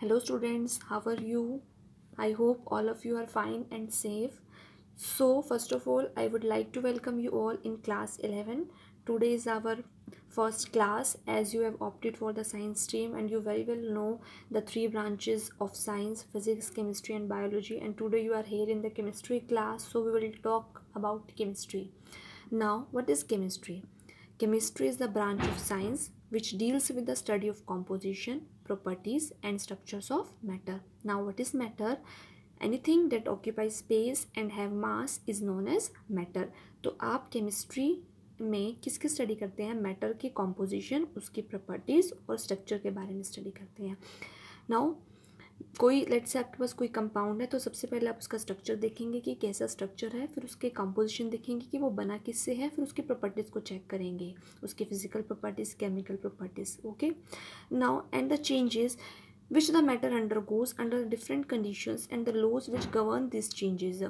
hello students. How are you? I hope all of you are fine and safe. So first of all i would like to welcome you all in class 11 today is our first class. As you have opted for the science stream and you very well know the three branches of science physics chemistry and biology and today you are here in the chemistry class so we will talk about chemistry. Now what is chemistry? Chemistry is the branch of science which deals with the study of composition properties and structures of matter now what is matter anything that occupies space and have mass is known as matter तो आप chemistry में किसकी study करते हैं matter की composition उसकी properties और structure के बारे में स्टडी करते हैं नाउ कोई लेट से आपके पास कोई कंपाउंड है तो सबसे पहले आप उसका स्ट्रक्चर देखेंगे कि कैसा स्ट्रक्चर है, फिर उसके कंपोजिशन देखेंगे कि वो बना किससे है, फिर उसकी प्रॉपर्टीज़ को चेक करेंगे, उसकी physical properties chemical properties okay now and the changes the matter undergoes under different conditions and the laws which govern this changes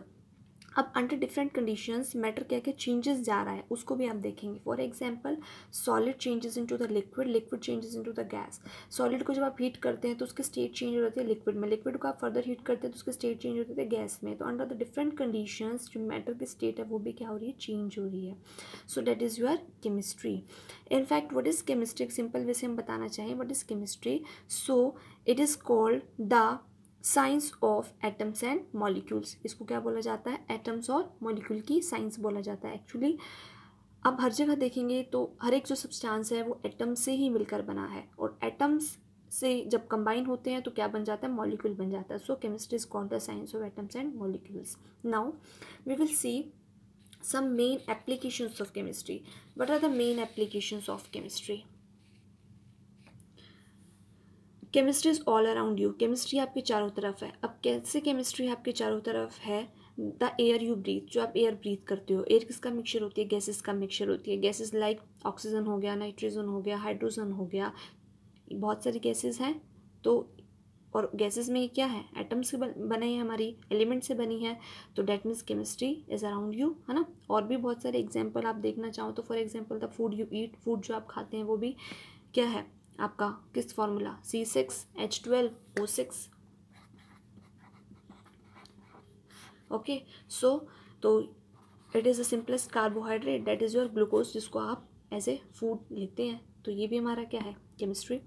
अब अंडर डिफरेंट कंडीशंस मैटर क्या क्या चेंजेस जा रहा है, उसको भी आप देखेंगे। For example solid changes into the liquid liquid changes into the gas solid को जब आप हीट करते हैं तो उसके स्टेट चेंज हो जाते हैं लिक्विड में। लिक्विड को आप फर्दर हीट करते हैं तो उसके स्टेट चेंज हो जाती है गैस में। तो अंडर द डिफरेंट कंडीशंस जो मैटर की स्टेट है, वो भी क्या हो रही है? चेंज हो रही है। So that is your chemistry in fact what is chemistry simple way से हम बताना चाहें what is chemistry so it is called the science of atoms and molecules. इसको क्या बोला जाता है? एटम्स और मॉलिक्यूल की साइंस बोला जाता है एक्चुअली अब हर जगह देखेंगे तो हर एक जो सब्सटेंस है, वो एटम से ही मिलकर बना है। और एटम्स से जब कंबाइन होते हैं तो क्या बन जाता है? मॉलिक्यूल बन जाता है। So chemistry is called the science of atoms and molecules now we will see some main applications of chemistry. What are the main applications of chemistry? Chemistry is all around you chemistry आपके चारों तरफ़ है। अब कैसे chemistry आपके चारों तरफ़ है? द एयर यू ब्रीथ जो आप एयर ब्रीथ करते हो एयर किसका मिक्सचर होती है? गैसेस का मिक्सचर होती है। गैसेस लाइक ऑक्सीजन हो गया नाइट्रोजन हो गया हाइड्रोजन हो गया। बहुत सारी गैसेस हैं। तो और गैसेस में क्या है? एटम्स से बने हैं हमारी एलिमेंट से बनी है। तो that means chemistry is around you है ना? और भी बहुत सारे एग्ज़ाम्पल आप देखना चाहो तो for example the food you eat food जो आप खाते हैं वो भी क्या है? आपका किस formula C six H twelve O six okay so तो it is the simplest carbohydrate that is your glucose जिसको आप एज ए फ़ूड लेते हैं। तो ये भी हमारा क्या है? Chemistry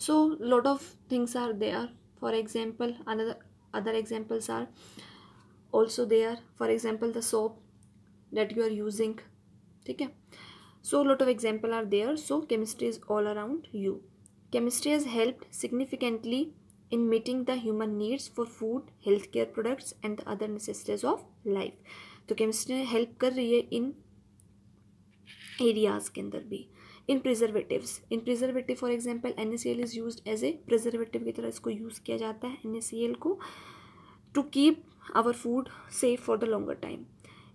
so lot of things are they are for example other examples are also they are for example the soap that you are using ठीक है? So lot of example are there so chemistry is all around you chemistry has helped significantly in meeting the human needs for food healthcare products and the other necessities of life तो chemistry help कर रही है इन areas के अंदर भी इन preservatives in preservative for example N is use as a preservative की तरह इसको यूज़ किया जाता है एन को to keep our food safe for the longer time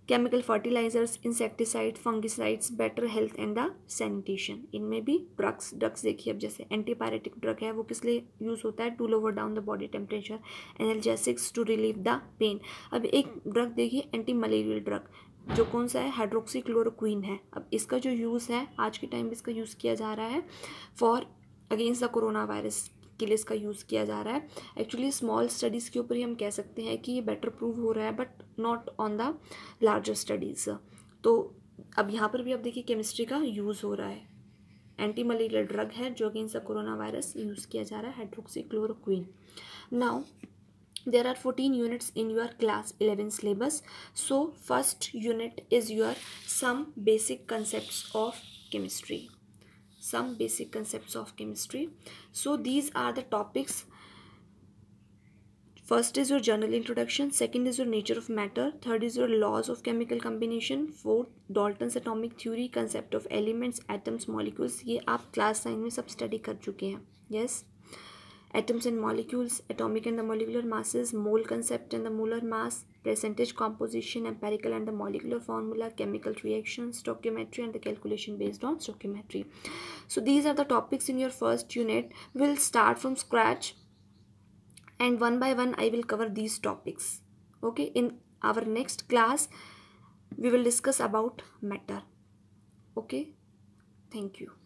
chemical fertilizers insecticide fungicides better health and the sanitation इनमें भी drugs drugs देखिए अब जैसे एंटीबायोटिक ड्रग है, वो किस लिए यूज़ होता है? To lower down the body temperature analgesics to relieve the pain अब एक ड्रग देखिए एंटी मलेरियल ड्रग जो कौन सा है? हाइड्रोक्सी क्लोरोक्वीन है। अब इसका जो यूज़ है, आज के टाइम में इसका यूज़ किया जा रहा है for against the corona virus के लिए इसका यूज़ किया जा रहा है। एक्चुअली स्मॉल स्टडीज़ के ऊपर ही हम कह सकते हैं कि ये बेटर प्रूव हो रहा है but not on the larger studies तो अब यहाँ पर भी अब देखिए केमिस्ट्री का यूज़ हो रहा है। एंटी मलेरियल ड्रग है जो against the corona virus use किया जा रहा है hydroxy chloroquine now there are 14 units in your class 11 syllabus. So, first unit is your some basic concepts of chemistry. Some basic concepts of chemistry so these are the topics first is your general introduction second is your nature of matter third is your laws of chemical combination fourth dalton's atomic theory concept of elements atoms molecules ये आप class 9 में सब study कर चुके हैं yes atoms and molecules atomic and the molecular masses mole concept and the molar mass percentage composition empirical and the molecular formula chemical reactions stoichiometry and the calculation based on stoichiometry so these are the topics in your first unit we'll start from scratch and one by one I will cover these topics. Okay, in our next class, we will discuss about matter. Okay, thank you.